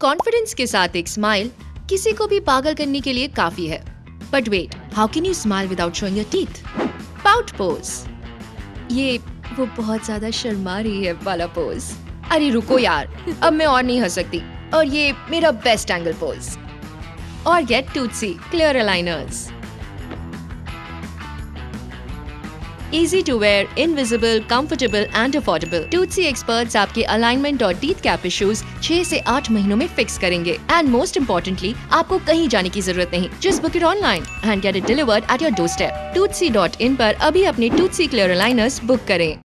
Confidence के साथ एक स्माइल किसी को भी पागल करने के लिए काफ़ी है। But wait how can you smile without showing your teeth pout pose ये वो बहुत ज़्यादा शर्मा रही है वाला पोज अरे रुको यार, अब मैं और नहीं हंस सकती। और ये मेरा बेस्ट एंगल पोज और get toothsi clear aligners Easy to wear, invisible, comfortable and affordable. Tootsie experts आपके alignment और teeth cap issues 6 से 8 महीनों में फिक्स करेंगे and most importantly आपको कहीं जाने की ज़रूरत नहीं just book it online and get it delivered at your doorstep. Tootsie.in पर अभी अपने Tootsie clear aligners बुक करें